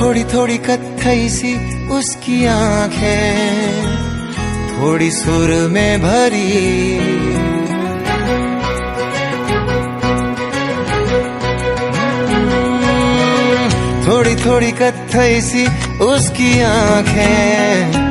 थोड़ी थोड़ी कत्थई सी उसकी आँखें थोड़ी सुर में भरी। हम्म, थोड़ी थोड़ी कत्थई सी उसकी आँखें